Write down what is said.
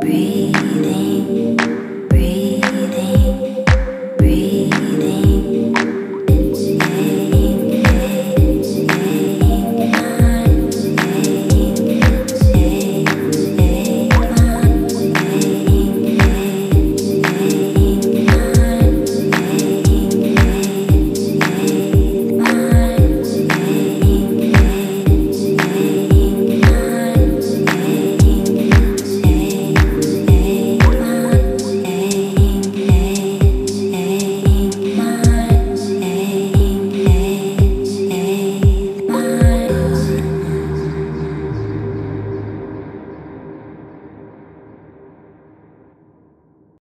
breathing.